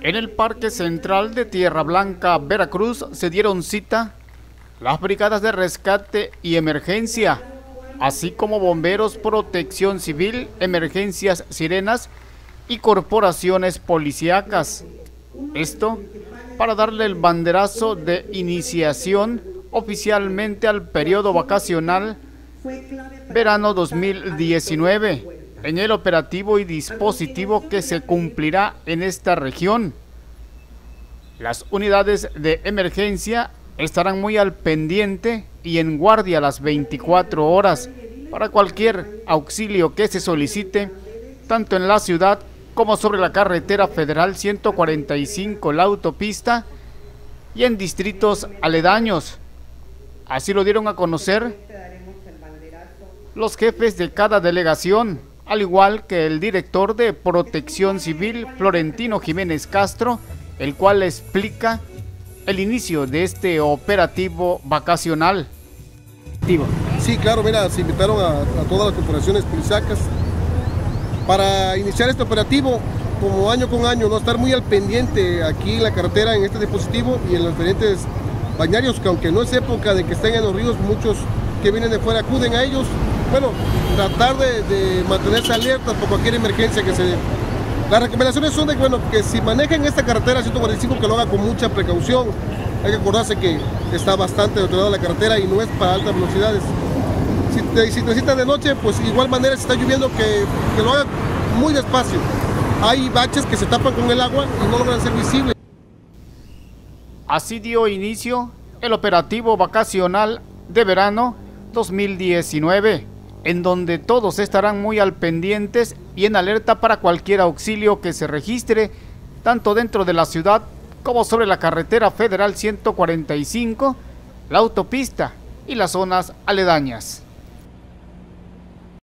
En el Parque Central de Tierra Blanca, Veracruz, se dieron cita las brigadas de rescate y emergencia, así como bomberos, protección civil, emergencias sirenas y corporaciones policíacas. Esto para darle el banderazo de iniciación oficialmente al periodo vacacional verano 2019 en el operativo y dispositivo que se cumplirá en esta región. Las unidades de emergencia estarán muy al pendiente y en guardia las 24 horas para cualquier auxilio que se solicite, tanto en la ciudad como sobre la carretera federal 145, la autopista, y en distritos aledaños. Así lo dieron a conocer los jefes de cada delegación, al igual que el director de Protección Civil, Florentino Jiménez Castro, el cual explica el inicio de este operativo vacacional. Sí, claro, mira, se invitaron a, todas las corporaciones policíacas para iniciar este operativo como año con año, no estar muy al pendiente aquí en la carretera, en este dispositivo y en los diferentes bañarios, que aunque no es época de que estén en los ríos, muchos que vienen de fuera acuden a ellos. Bueno, tratar de, mantenerse alertas por cualquier emergencia que se dé. Las recomendaciones son de bueno, que si manejan esta carretera 145 que lo haga con mucha precaución. Hay que acordarse que está bastante deteriorada la carretera y no es para altas velocidades. Si, te, si necesitas de noche, pues igual manera si está lloviendo que, que lo haga muy despacio. Hay baches que se tapan con el agua y no logran ser visibles. Así dio inicio el operativo vacacional de verano 2019, en donde todos estarán muy al pendientes y en alerta para cualquier auxilio que se registre, tanto dentro de la ciudad como sobre la carretera federal 145, la autopista y las zonas aledañas.